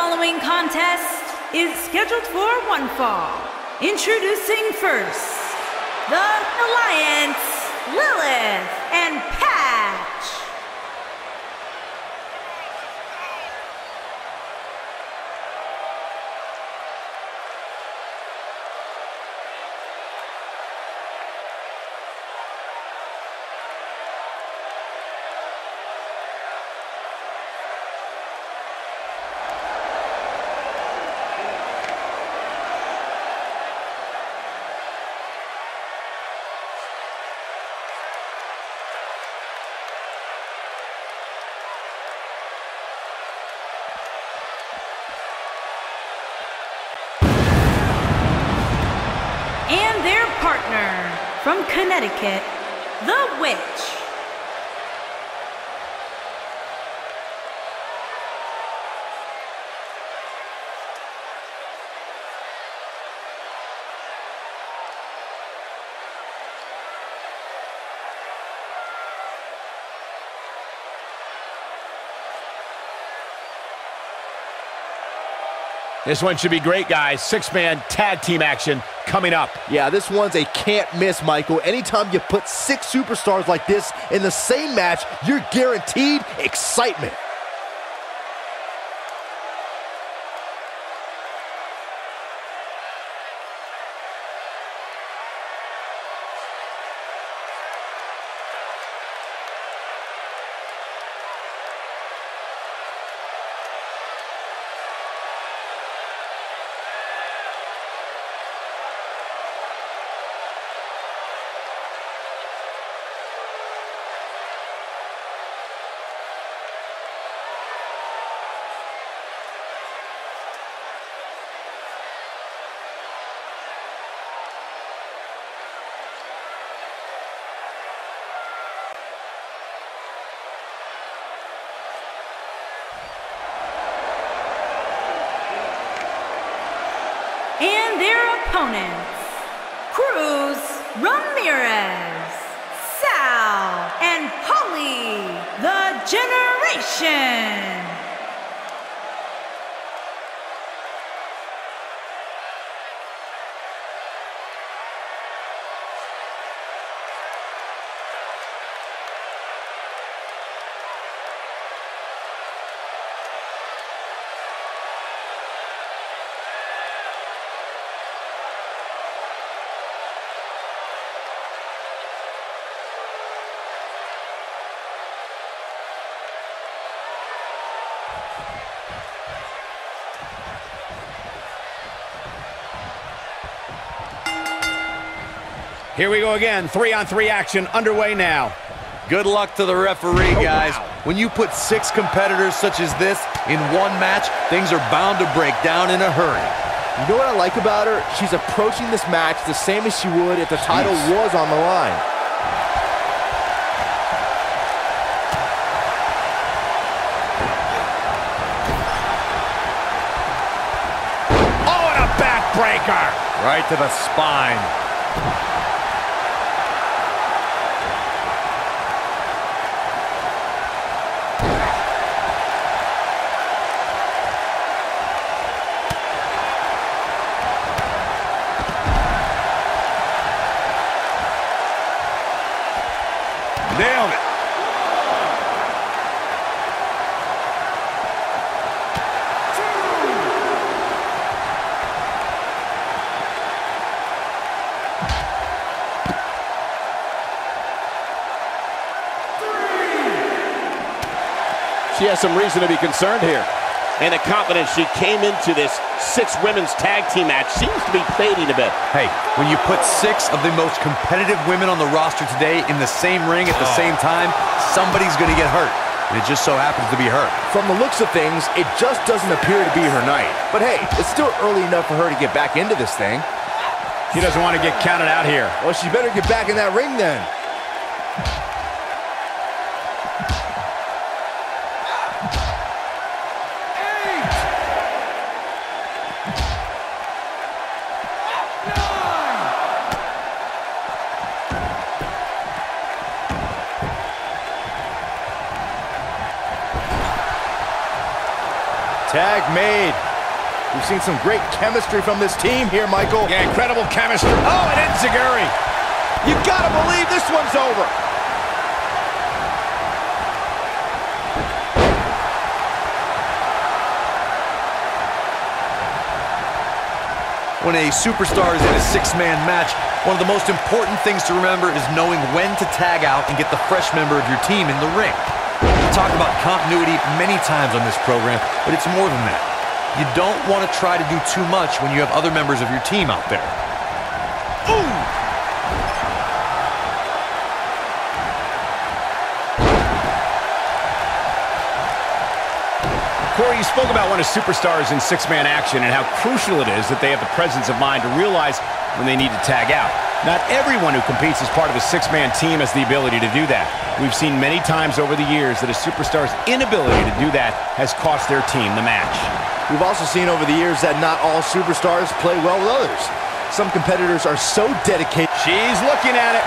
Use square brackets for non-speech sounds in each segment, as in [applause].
Following contest is scheduled for one fall. Introducing first, the Alliance, Lilith and Patch. Connecticut, the Witch. This one should be great, guys. Six-man tag team action coming up. Yeah, this one's a can't miss, Michael. Anytime you put six superstars like this in the same match, you're guaranteed excitement. And their opponents, Cruz Ramirez, Sal, and Holly, the Generation. Here we go again. Three-on-three action underway now. Good luck to the referee, Oh, guys. wow. When you put six competitors such as this in one match, things are bound to break down in a hurry. You know what I like about her? She's approaching this match the same as she would if the title was on the line. Oh, and a backbreaker. Right to the spine. Has some reason to be concerned here. And the confidence she came into this six women's tag team match seems to be fading a bit. Hey, when you put six of the most competitive women on the roster today in the same ring at the oh. same time, somebody's going to get hurt. And it just so happens to be her. From the looks of things, it just doesn't appear to be her night. But hey, it's still early enough for her to get back into this thing. She doesn't want to get counted out here. Well, she better get back in that ring then. Tag made. We've seen some great chemistry from this team here, Michael. Yeah, incredible chemistry. Oh, and enzuigiri. You gotta believe this one's over. When a superstar is in a six-man match, one of the most important things to remember is knowing when to tag out and get the fresh member of your team in the ring. We talk about continuity many times on this program, but it's more than that. You don't want to try to do too much when you have other members of your team out there. Spoke about when a superstar is in six-man action and how crucial it is that they have the presence of mind to realize when they need to tag out. Not everyone who competes as part of a six-man team has the ability to do that. We've seen many times over the years that a superstar's inability to do that has cost their team the match. We've also seen over the years that not all superstars play well with others. Some competitors are so dedicated. She's looking at it.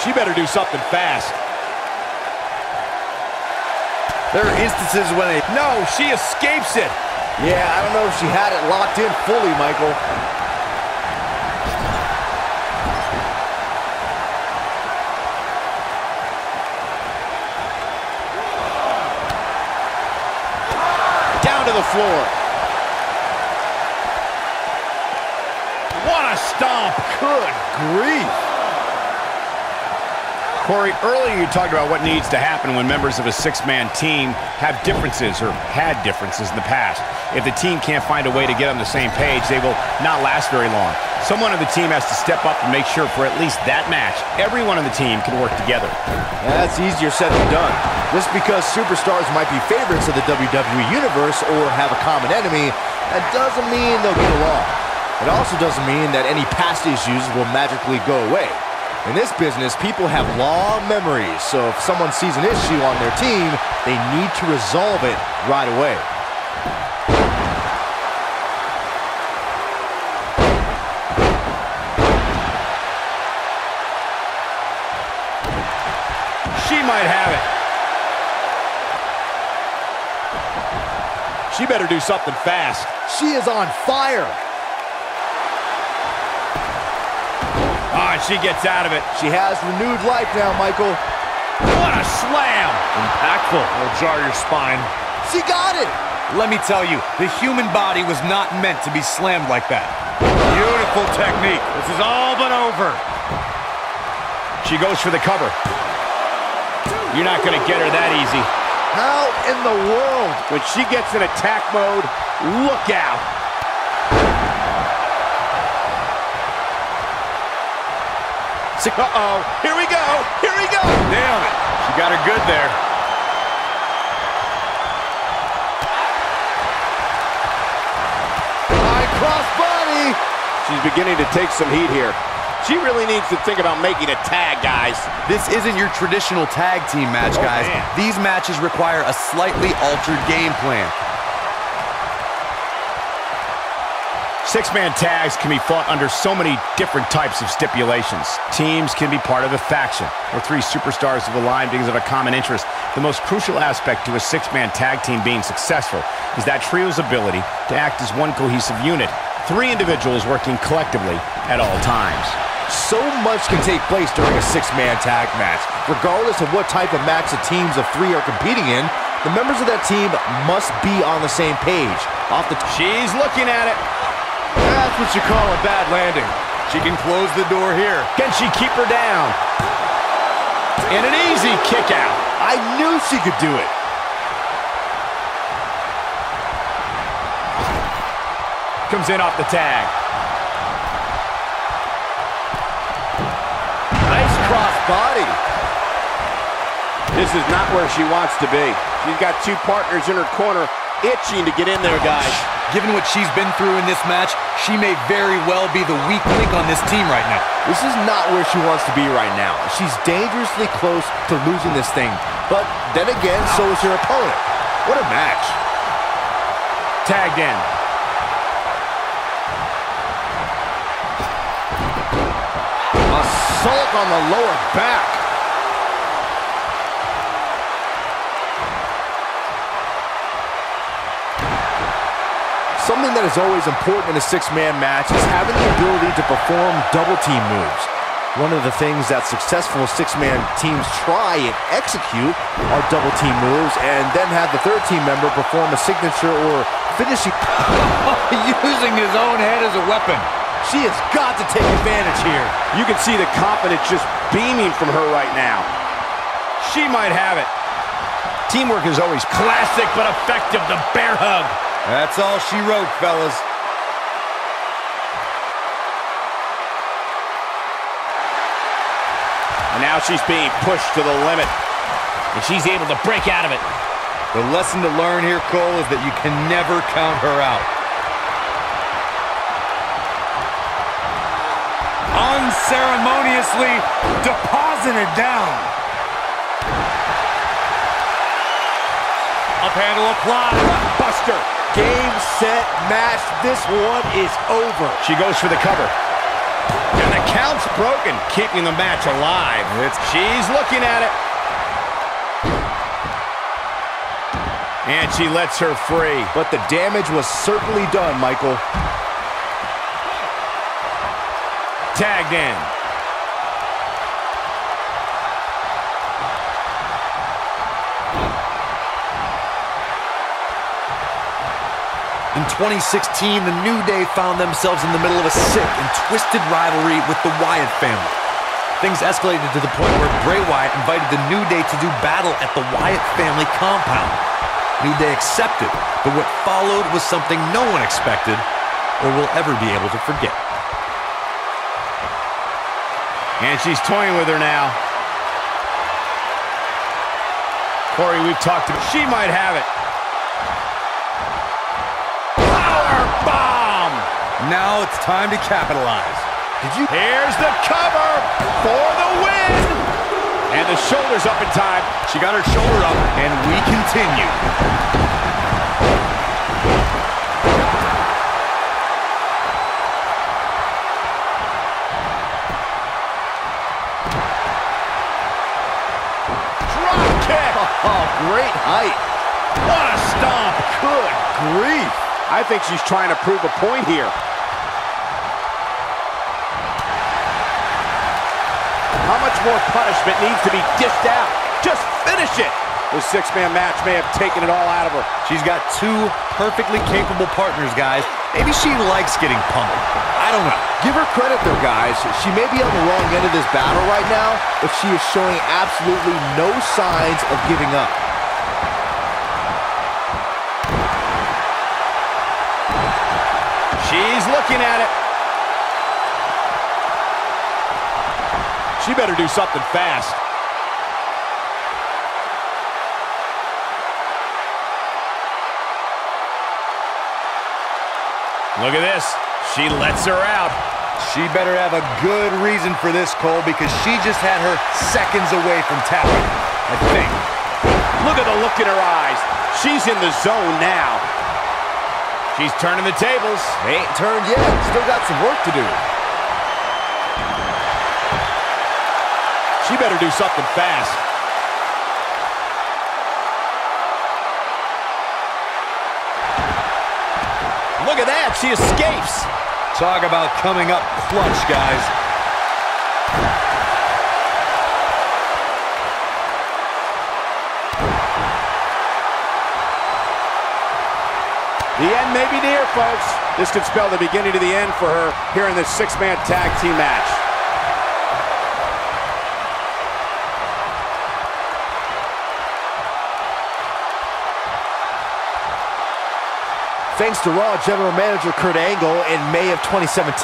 She better do something fast. There are instances when a... No, she escapes it. Yeah, I don't know if she had it locked in fully, Michael. Down to the floor. What a stomp. Good grief. Corey, earlier you talked about what needs to happen when members of a six-man team have differences or had differences in the past. If the team can't find a way to get on the same page, they will not last very long. Someone on the team has to step up and make sure for at least that match, everyone on the team can work together. That's easier said than done. Just because superstars might be favorites of the WWE Universe or have a common enemy, that doesn't mean they'll get along. It also doesn't mean that any past issues will magically go away. In this business, people have long memories, so if someone sees an issue on their team, they need to resolve it right away. She might have it. She better do something fast. She is on fire. She gets out of it. She has renewed life now, Michael. What a slam! Impactful. It'll jar your spine. She got it. Let me tell you, the human body was not meant to be slammed like that. Beautiful technique. This is all but over. She goes for the cover. You're not going to get her that easy. How in the world? When she gets in attack mode, look out. Uh-oh. Here we go. Here we go. Damn it. She got her good there. High cross body. She's beginning to take some heat here. She really needs to think about making a tag, guys. This isn't your traditional tag team match, Oh, guys. man. These matches require a slightly altered game plan. Six-man tags can be fought under so many different types of stipulations. Teams can be part of a faction, or three superstars have aligned because of a common interest. The most crucial aspect to a six-man tag team being successful is that trio's ability to act as one cohesive unit, three individuals working collectively at all times. So much can take place during a six-man tag match. Regardless of what type of match the teams of three are competing in, the members of that team must be on the same page. Off the She's looking at it. That's what you call a bad landing. She can close the door here. Can she keep her down? And an easy kick out. I knew she could do it. Comes in off the tag. Nice cross body. This is not where she wants to be. She's got two partners in her corner itching to get in there, guys. Given what she's been through in this match, she may very well be the weak link on this team right now. This is not where she wants to be right now. She's dangerously close to losing this thing. But then again, so is her opponent. What a match. Tagged in. Assault on the lower back. Something that is always important in a six-man match is having the ability to perform double team moves. One of the things that successful six-man teams try and execute are double team moves and then have the third team member perform a signature or finishing... [laughs] Using his own head as a weapon. She has got to take advantage here. You can see the confidence just beaming from her right now. She might have it. Teamwork is always classic but effective. The bear hug. That's all she wrote, fellas. And now she's being pushed to the limit. And she's able to break out of it. The lesson to learn here, Cole, is that you can never count her out. Unceremoniously deposited down. Up handle applied. Buster. Game, set, match. This one is over. She goes for the cover. And the count's broken, keeping the match alive. It's- She's looking at it. And she lets her free. But the damage was certainly done, Michael. Tagged in. In 2016, the New Day found themselves in the middle of a sick and twisted rivalry with the Wyatt family. Things escalated to the point where Bray Wyatt invited the New Day to do battle at the Wyatt family compound. New Day accepted, but what followed was something no one expected or will ever be able to forget. And she's toying with her now. Corey, we've talked about She might have it. Now it's time to capitalize. Did you? Here's the cover for the win! And the shoulder's up in time. She got her shoulder up, and we continue. Drop kick! [laughs] Oh, great height. What a stomp! Good grief. I think she's trying to prove a point here. Much more punishment needs to be dished out? Just finish it! This six-man match may have taken it all out of her. She's got two perfectly capable partners, guys. Maybe she likes getting pummeled. I don't know. Give her credit though, guys. She may be on the wrong end of this battle right now, but she is showing absolutely no signs of giving up. She's looking at it. She better do something fast. Look at this. She lets her out. She better have a good reason for this, Cole, because she just had her seconds away from tapping. I think. Look at the look in her eyes. She's in the zone now. She's turning the tables. They ain't turned yet. Still got some work to do. She better do something fast. Look at that. She escapes. Talk about coming up clutch, guys. The end may be near, folks. This could spell the beginning to the end for her here in this six-man tag team match. Thanks to Raw General Manager Kurt Angle in May of 2017,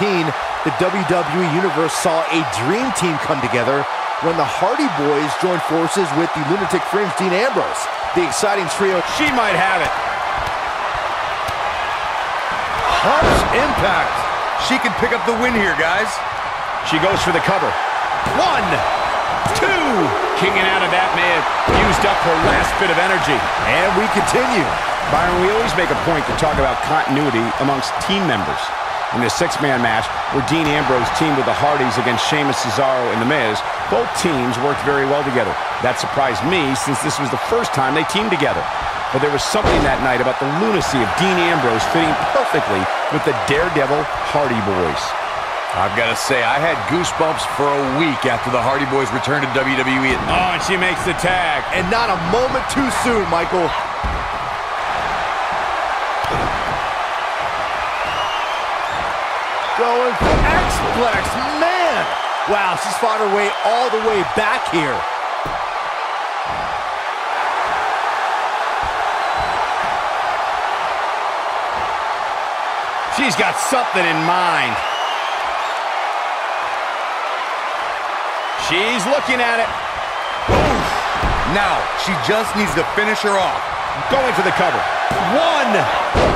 the WWE Universe saw a dream team come together when the Hardy Boys joined forces with the Lunatic Fringe Dean Ambrose. The exciting trio She might have it. Harsh impact. She can pick up the win here, guys. She goes for the cover. One, two. Kicking out of that may have used up her last bit of energy. and we continue. Byron, we always make a point to talk about continuity amongst team members. In this six-man match, where Dean Ambrose teamed with the Hardys against Sheamus, Cesaro, and The Miz, both teams worked very well together. That surprised me since this was the first time they teamed together. but there was something that night about the lunacy of Dean Ambrose fitting perfectly with the Daredevil Hardy Boys. I've got to say, I had goosebumps for a week after the Hardy Boys returned to WWE. Oh, and she makes the tag. And not a moment too soon, Michael. Wow, she's fought her way all the way back here. She's got something in mind. She's looking at it. Oof. Now, she just needs to finish her off. Going for the cover. One.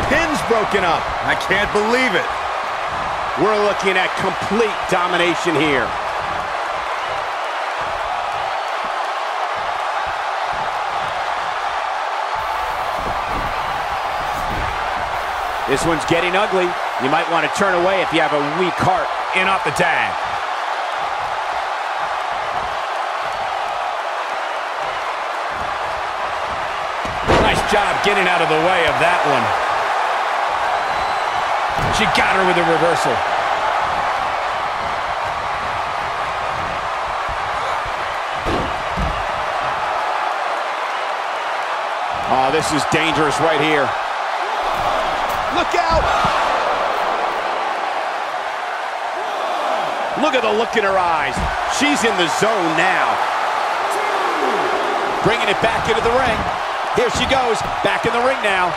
Pin's broken up. I can't believe it. We're looking at complete domination here. This one's getting ugly. You might want to turn away if you have a weak heart. In off the tag. Nice job getting out of the way of that one. She got her with a reversal. Oh, this is dangerous right here. Look out! Look at the look in her eyes. She's in the zone now. Bringing it back into the ring. Here she goes, back in the ring now.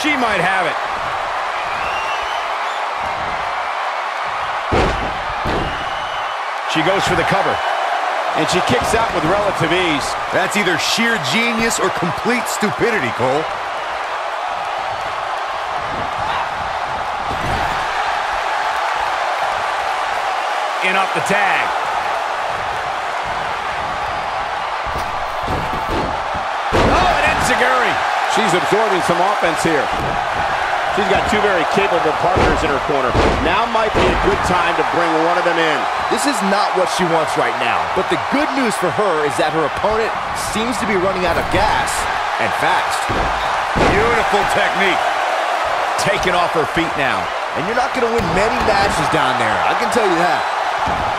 She might have it. She goes for the cover. And she kicks out with relative ease. That's either sheer genius or complete stupidity, Cole. In off the tag. Oh, and enzuigiri. She's absorbing some offense here. She's got two very capable partners in her corner. Now might be a good time to bring one of them in. This is not what she wants right now, but the good news for her is that her opponent seems to be running out of gas, and fast. Beautiful technique. Taking off her feet now. And you're not going to win many matches down there, I can tell you that.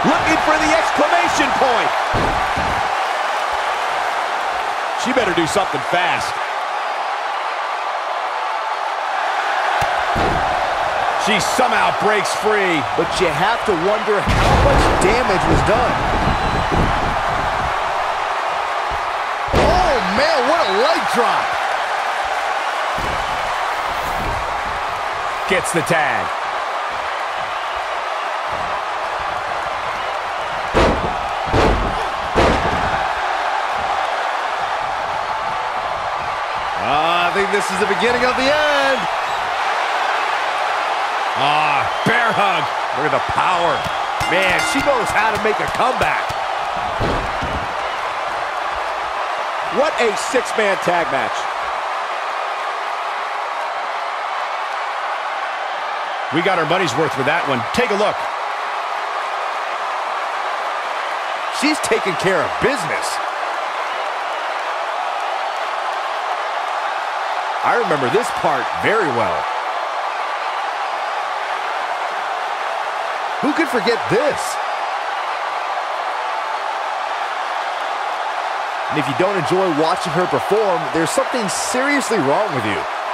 Looking for the exclamation point. She better do something fast. She somehow breaks free. But you have to wonder how much damage was done. Oh, man, what a leg drop. Gets the tag. This is the beginning of the end. Ah, bear hug. Look at the power. Man, she knows how to make a comeback. What a six-man tag match. We got our money's worth with that one. Take a look. She's taking care of business. I remember this part very well. Who could forget this? And if you don't enjoy watching her perform, there's something seriously wrong with you.